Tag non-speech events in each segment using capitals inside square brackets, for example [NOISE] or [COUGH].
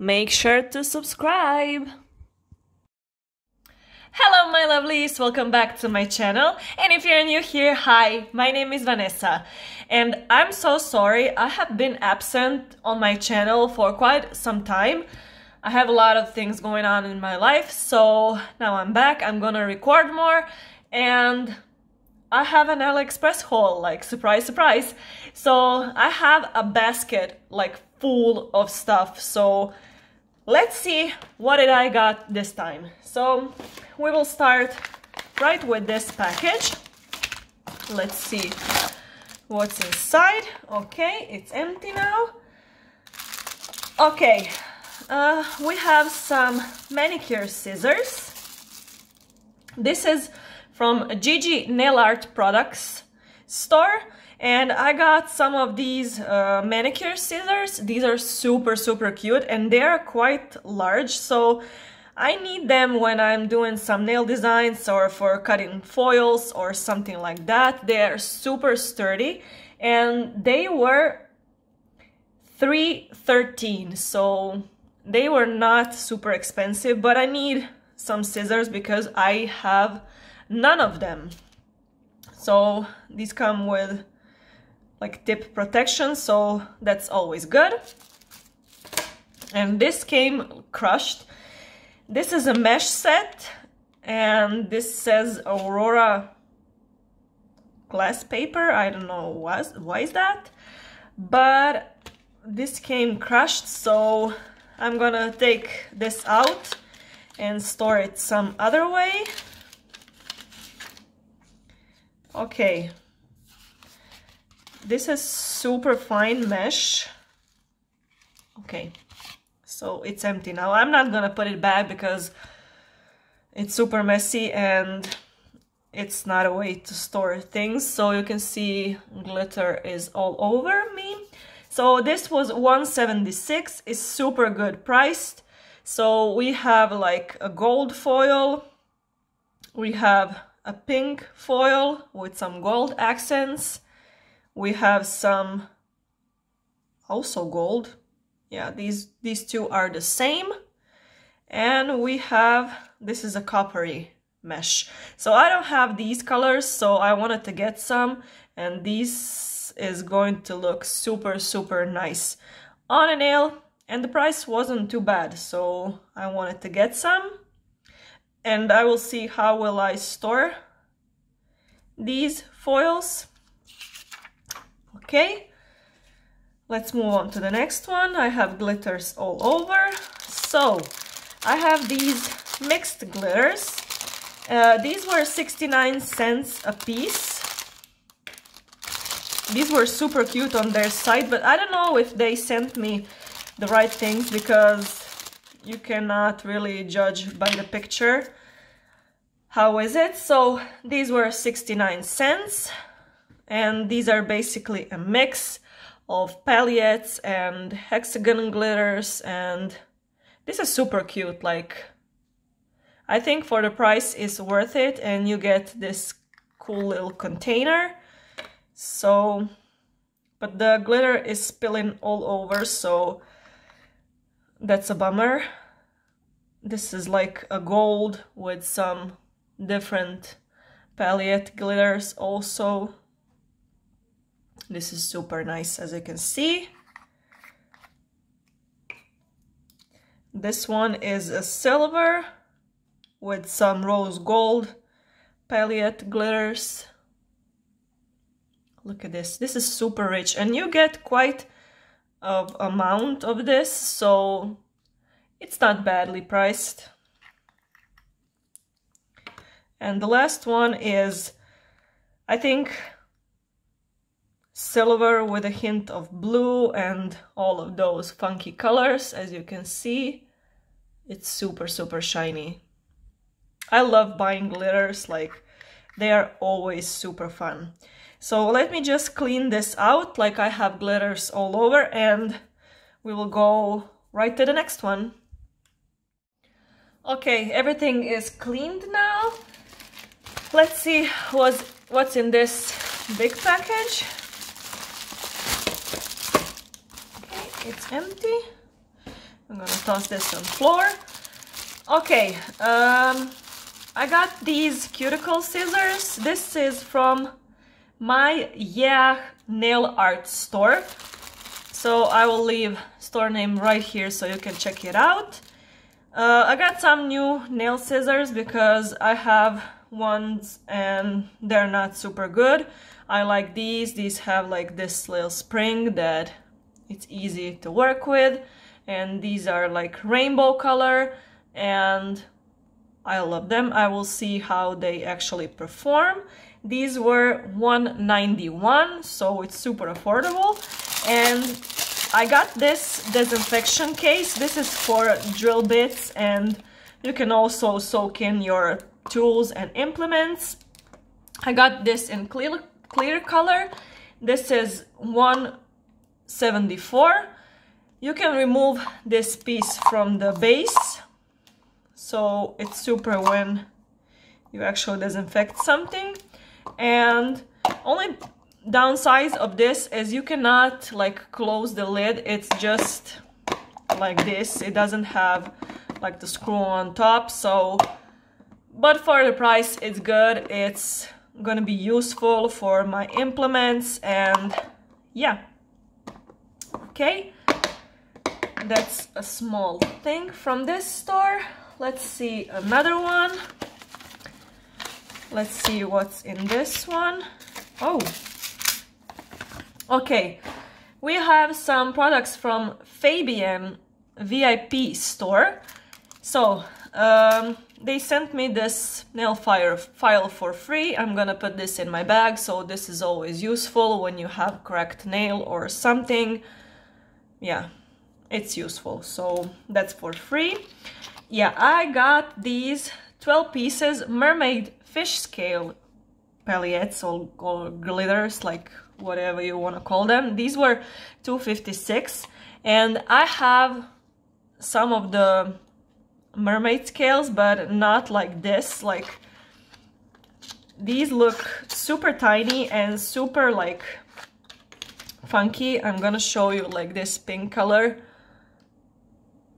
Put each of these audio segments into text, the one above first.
make sure to subscribe. Hello my lovelies, welcome back to my channel and if you're new here, hi, my name is Vanessa and I'm so sorry I have been absent on my channel for quite some time. I have a lot of things going on in my life so now I'm back, I'm gonna record more and I have an AliExpress haul, like surprise, surprise. So I have a basket like full of stuff. So let's see what did I got this time. So we will start right with this package. Let's see what's inside. Okay, it's empty now. Okay, uh, we have some manicure scissors. This is from Gigi Nail Art Products store and I got some of these uh, manicure scissors. These are super, super cute and they are quite large. So I need them when I'm doing some nail designs or for cutting foils or something like that. They are super sturdy and they were 313 so they were not super expensive but I need some scissors because I have none of them. So these come with like tip protection, so that's always good. And this came crushed. This is a mesh set and this says Aurora glass paper. I don't know why, why is that, but this came crushed, so I'm gonna take this out and store it some other way. Okay. This is super fine mesh. Okay. So it's empty now. I'm not gonna put it back because it's super messy and it's not a way to store things. So you can see glitter is all over me. So this was 176, is super good priced. So we have like a gold foil, we have a pink foil with some gold accents. We have some also gold. Yeah, these, these two are the same. And we have, this is a coppery mesh. So I don't have these colors, so I wanted to get some. And this is going to look super, super nice on a nail. And the price wasn't too bad, so I wanted to get some and I will see how will I store these foils. Okay, let's move on to the next one. I have glitters all over. So I have these mixed glitters. Uh, these were 69 cents a piece. These were super cute on their site, but I don't know if they sent me the right things because you cannot really judge by the picture how is it so these were 69 cents and these are basically a mix of paillettes and hexagon glitters and this is super cute like I think for the price is worth it and you get this cool little container so but the glitter is spilling all over so that's a bummer. This is like a gold with some different palette glitters also. This is super nice as you can see. This one is a silver with some rose gold palette glitters. Look at this. This is super rich and you get quite a amount of this, so it's not badly priced. And the last one is, I think, silver with a hint of blue and all of those funky colors, as you can see. It's super, super shiny. I love buying glitters, like, they are always super fun. So let me just clean this out like I have glitters all over and we will go right to the next one. Okay, everything is cleaned now. Let's see what's, what's in this big package. Okay, it's empty. I'm gonna toss this on floor. Okay, um, I got these cuticle scissors. This is from my Yeah nail art store. So I will leave store name right here so you can check it out. Uh, I got some new nail scissors because I have ones and they're not super good. I like these. These have like this little spring that it's easy to work with and these are like rainbow color and I love them. I will see how they actually perform. These were 191 so it's super affordable and I got this disinfection case. This is for drill bits and you can also soak in your tools and implements. I got this in clear, clear color. This is 174. You can remove this piece from the base. So it's super when you actually disinfect something. And only downside of this is you cannot like close the lid it's just like this it doesn't have like the screw on top so but for the price it's good it's gonna be useful for my implements and yeah okay that's a small thing from this store let's see another one let's see what's in this one oh Okay, we have some products from Fabian VIP store. So, um, they sent me this nail file, file for free. I'm gonna put this in my bag, so this is always useful when you have cracked nail or something. Yeah, it's useful, so that's for free. Yeah, I got these 12 pieces mermaid fish scale pellets or, or glitters, like whatever you want to call them. These were 256 and I have some of the mermaid scales but not like this like these look super tiny and super like funky I'm gonna show you like this pink color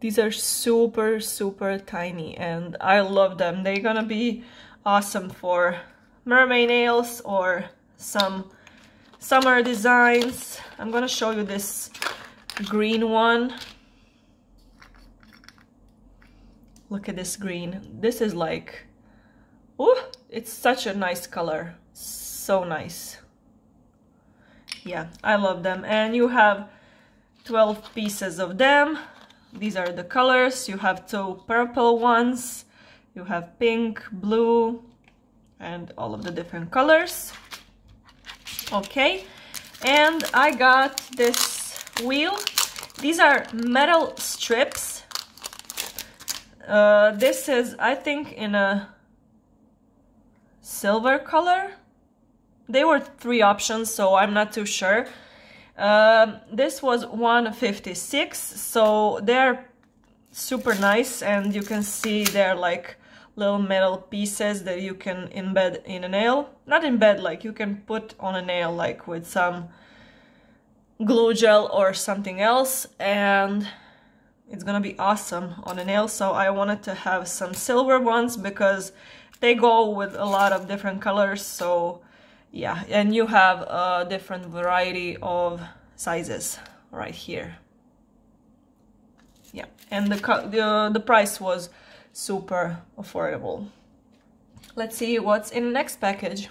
these are super super tiny and I love them they're gonna be awesome for mermaid nails or some summer designs. I'm gonna show you this green one. Look at this green. This is like, oh, it's such a nice color. So nice. Yeah, I love them. And you have 12 pieces of them. These are the colors. You have two purple ones. You have pink, blue, and all of the different colors okay and I got this wheel these are metal strips uh, this is I think in a silver color they were three options so I'm not too sure um, this was 156 so they're super nice and you can see they're like little metal pieces that you can embed in a nail. Not embed, like you can put on a nail like with some glue gel or something else and it's gonna be awesome on a nail. So I wanted to have some silver ones because they go with a lot of different colors. So yeah, and you have a different variety of sizes right here. Yeah, and the, the, the price was super affordable. Let's see what's in the next package.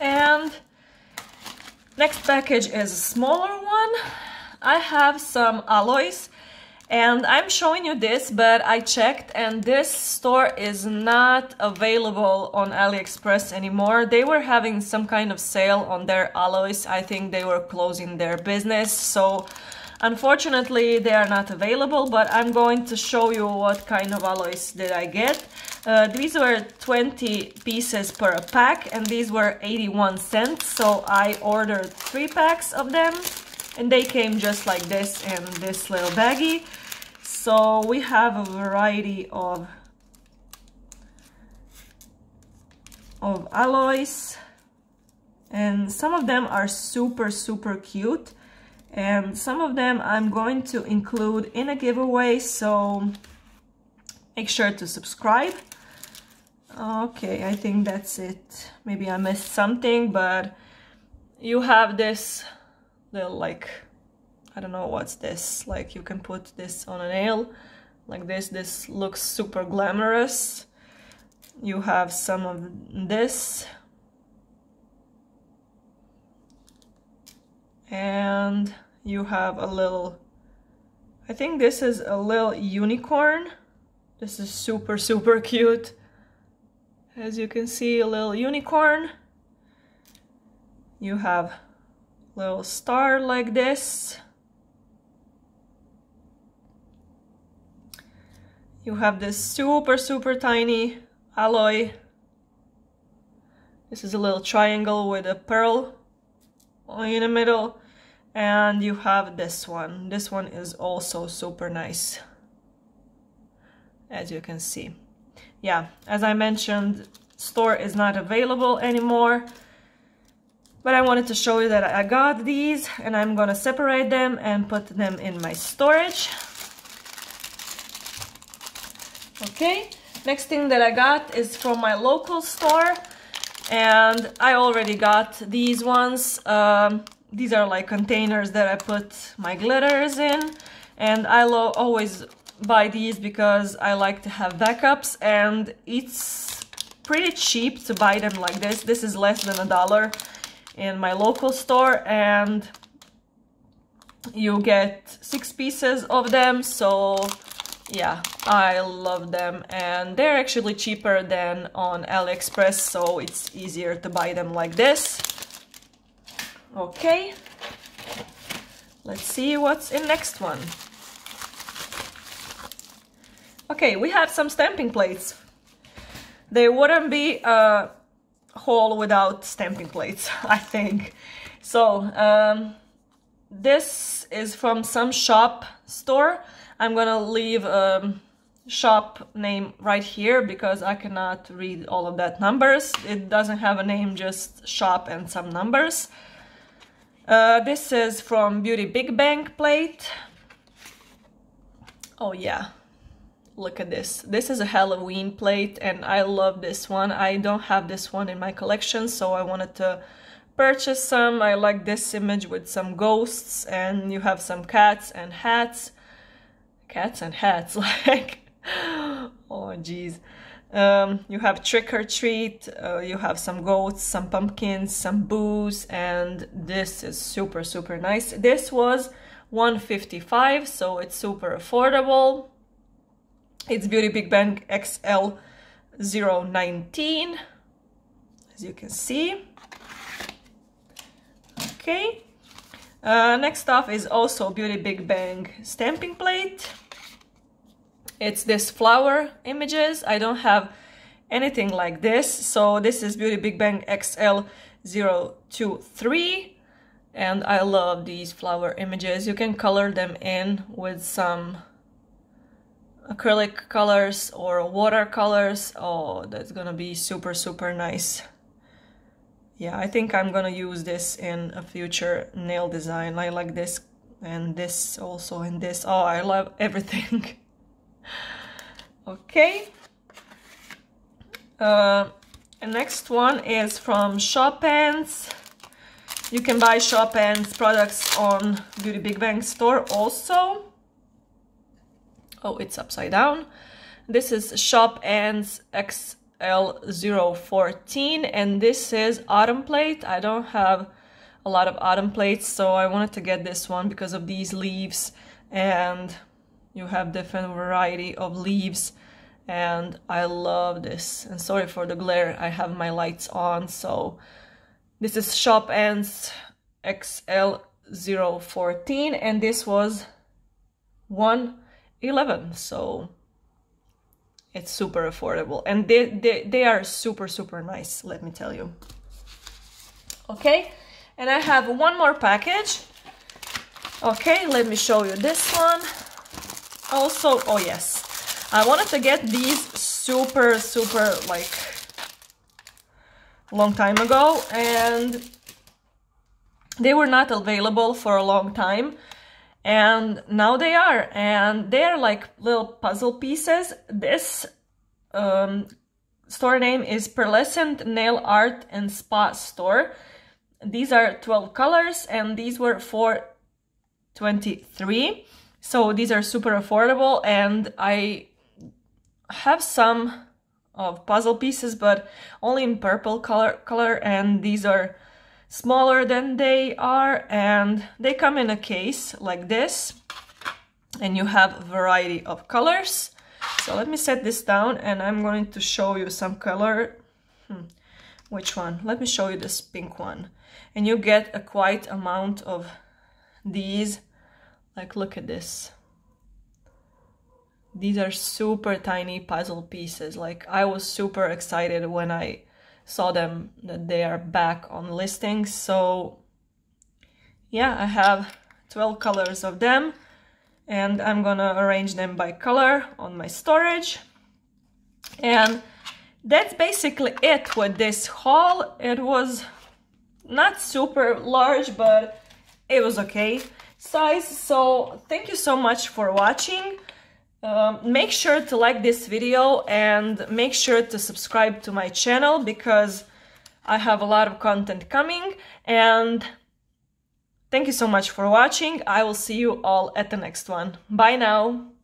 And next package is a smaller one. I have some alloys and I'm showing you this but I checked and this store is not available on AliExpress anymore. They were having some kind of sale on their alloys. I think they were closing their business so Unfortunately, they are not available, but I'm going to show you what kind of alloys did I get. Uh, these were 20 pieces per pack and these were 81 cents, so I ordered three packs of them and they came just like this in this little baggie. So we have a variety of of alloys. And some of them are super super cute. And some of them I'm going to include in a giveaway so make sure to subscribe. Okay I think that's it. Maybe I missed something but you have this little like I don't know what's this? Like you can put this on a nail. Like this this looks super glamorous. You have some of this. And you have a little I think this is a little unicorn. This is super super [LAUGHS] cute. As you can see a little unicorn. You have little star like this. You have this super super tiny alloy. This is a little triangle with a pearl in the middle. And you have this one. This one is also super nice as you can see. Yeah as I mentioned store is not available anymore but I wanted to show you that I got these and I'm gonna separate them and put them in my storage. Okay next thing that I got is from my local store and I already got these ones. Um, these are like containers that I put my glitters in and I always buy these because I like to have backups and it's pretty cheap to buy them like this. This is less than a dollar in my local store and you get six pieces of them so yeah I love them and they're actually cheaper than on AliExpress so it's easier to buy them like this Okay, let's see what's in next one. Okay, we have some stamping plates. They wouldn't be a haul without stamping plates, [LAUGHS] I think. So, um, this is from some shop store. I'm gonna leave a shop name right here because I cannot read all of that numbers. It doesn't have a name, just shop and some numbers. Uh, this is from Beauty Big Bang plate. Oh yeah, look at this. This is a Halloween plate and I love this one. I don't have this one in my collection, so I wanted to purchase some. I like this image with some ghosts and you have some cats and hats. Cats and hats, [LAUGHS] like, oh jeez. Um, you have trick or treat, uh, you have some goats, some pumpkins, some booze, and this is super, super nice. This was 155 so it's super affordable. It's Beauty Big Bang XL 019, as you can see. Okay. Uh, next off is also Beauty Big Bang stamping plate. It's this flower images. I don't have anything like this. So this is Beauty Big Bang XL 023 and I love these flower images. You can color them in with some acrylic colors or watercolors. Oh, that's gonna be super, super nice. Yeah, I think I'm gonna use this in a future nail design. I like this and this also and this. Oh, I love [LAUGHS] everything. okay. Uh, the next one is from Shopans. You can buy Shopans products on Beauty Big Bang store also. Oh, it's upside down. This is Shopans XL014 and this is autumn plate. I don't have a lot of autumn plates so I wanted to get this one because of these leaves and you have different variety of leaves and I love this and sorry for the glare I have my lights on so this is Shopans XL014 and this was 111 so it's super affordable. And they, they, they are super super nice let me tell you. Okay? And I have one more package. Okay let me show you this one. Also, oh yes, I wanted to get these super, super, like, long time ago, and they were not available for a long time and now they are and they're like little puzzle pieces. This um, store name is pearlescent nail art and spa store. These are 12 colors and these were for 23 so these are super affordable and i have some of puzzle pieces but only in purple color color and these are smaller than they are and they come in a case like this and you have a variety of colors. So let me set this down and I'm going to show you some color. Hmm. Which one? Let me show you this pink one. And you get a quite amount of these. Like look at this. These are super tiny puzzle pieces. Like I was super excited when I saw them that they are back on listings. So yeah I have 12 colors of them and I'm gonna arrange them by color on my storage. And that's basically it with this haul. It was not super large but it was okay size. So thank you so much for watching um, make sure to like this video and make sure to subscribe to my channel because I have a lot of content coming and thank you so much for watching. I will see you all at the next one. Bye now!